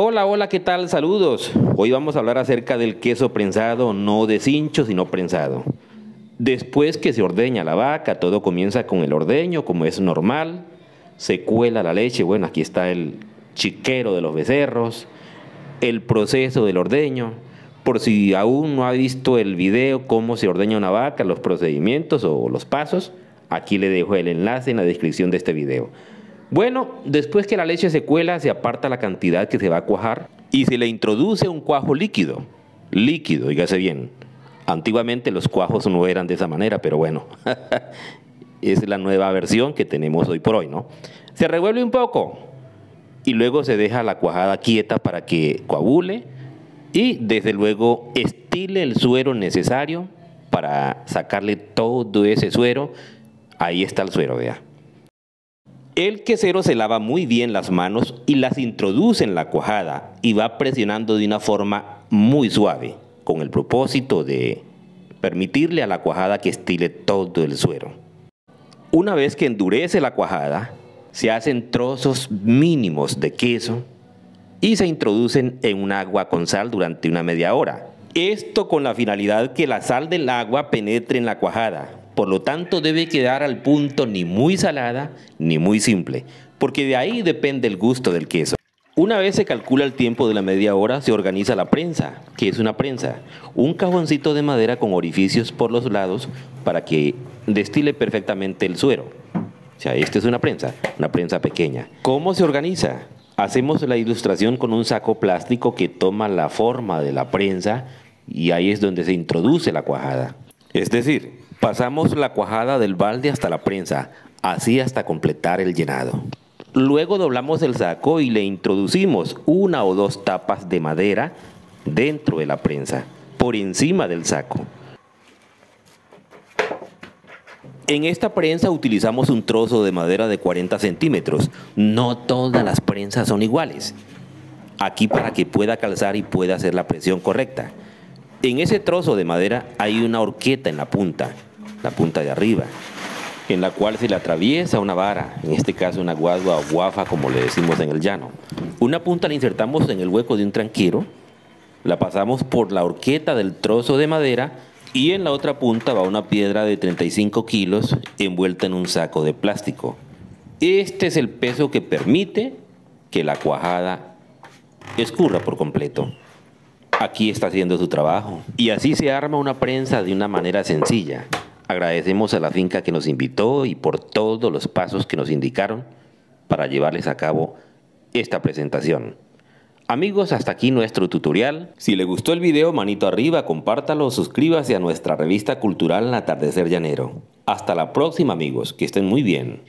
Hola, hola, ¿qué tal? Saludos. Hoy vamos a hablar acerca del queso prensado, no de cincho, sino prensado. Después que se ordeña la vaca, todo comienza con el ordeño, como es normal. Se cuela la leche, bueno, aquí está el chiquero de los becerros, el proceso del ordeño. Por si aún no ha visto el video cómo se ordeña una vaca, los procedimientos o los pasos, aquí le dejo el enlace en la descripción de este video. Bueno, después que la leche se cuela, se aparta la cantidad que se va a cuajar y se le introduce un cuajo líquido. Líquido, dígase bien. Antiguamente los cuajos no eran de esa manera, pero bueno, es la nueva versión que tenemos hoy por hoy, ¿no? Se revuelve un poco y luego se deja la cuajada quieta para que coagule y desde luego estile el suero necesario para sacarle todo ese suero. Ahí está el suero, vea. El quesero se lava muy bien las manos y las introduce en la cuajada y va presionando de una forma muy suave, con el propósito de permitirle a la cuajada que estile todo el suero. Una vez que endurece la cuajada, se hacen trozos mínimos de queso y se introducen en un agua con sal durante una media hora. Esto con la finalidad que la sal del agua penetre en la cuajada, por lo tanto, debe quedar al punto ni muy salada ni muy simple, porque de ahí depende el gusto del queso. Una vez se calcula el tiempo de la media hora, se organiza la prensa. ¿Qué es una prensa? Un cajoncito de madera con orificios por los lados para que destile perfectamente el suero. O sea, esta es una prensa, una prensa pequeña. ¿Cómo se organiza? Hacemos la ilustración con un saco plástico que toma la forma de la prensa y ahí es donde se introduce la cuajada. Es decir, Pasamos la cuajada del balde hasta la prensa, así hasta completar el llenado. Luego doblamos el saco y le introducimos una o dos tapas de madera dentro de la prensa, por encima del saco. En esta prensa utilizamos un trozo de madera de 40 centímetros. No todas las prensas son iguales. Aquí para que pueda calzar y pueda hacer la presión correcta. En ese trozo de madera hay una horqueta en la punta la punta de arriba, en la cual se le atraviesa una vara, en este caso una guadua o guafa como le decimos en el llano. Una punta la insertamos en el hueco de un tranquero, la pasamos por la horqueta del trozo de madera y en la otra punta va una piedra de 35 kilos envuelta en un saco de plástico. Este es el peso que permite que la cuajada escurra por completo. Aquí está haciendo su trabajo. Y así se arma una prensa de una manera sencilla. Agradecemos a la finca que nos invitó y por todos los pasos que nos indicaron para llevarles a cabo esta presentación. Amigos, hasta aquí nuestro tutorial. Si le gustó el video, manito arriba, compártalo, suscríbase a nuestra revista cultural Atardecer Llanero. Hasta la próxima amigos, que estén muy bien.